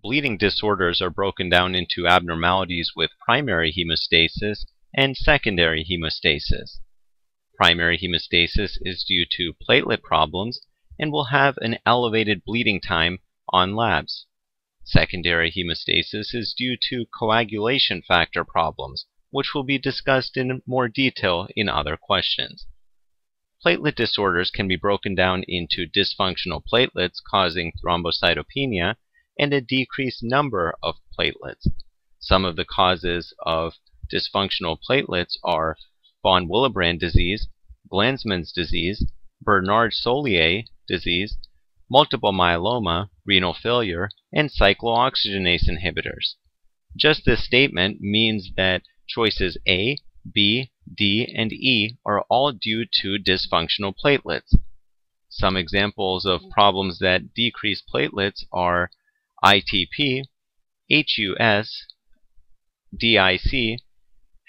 Bleeding disorders are broken down into abnormalities with primary hemostasis and secondary hemostasis. Primary hemostasis is due to platelet problems and will have an elevated bleeding time on labs. Secondary hemostasis is due to coagulation factor problems, which will be discussed in more detail in other questions. Platelet disorders can be broken down into dysfunctional platelets causing thrombocytopenia and a decreased number of platelets. Some of the causes of dysfunctional platelets are von Willebrand disease, Glanzmann's disease, Bernard-Soulier disease, multiple myeloma, renal failure, and cyclooxygenase inhibitors. Just this statement means that choices A, B, D, and E are all due to dysfunctional platelets. Some examples of problems that decrease platelets are ITP, HUS, DIC,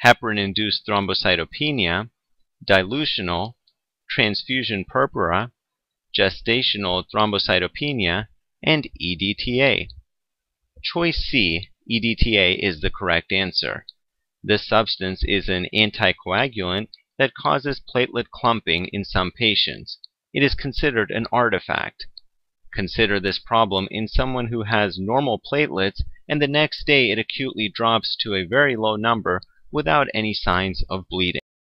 heparin-induced thrombocytopenia, dilutional, transfusion purpura, gestational thrombocytopenia, and EDTA. Choice C, EDTA, is the correct answer. This substance is an anticoagulant that causes platelet clumping in some patients. It is considered an artifact. Consider this problem in someone who has normal platelets and the next day it acutely drops to a very low number without any signs of bleeding.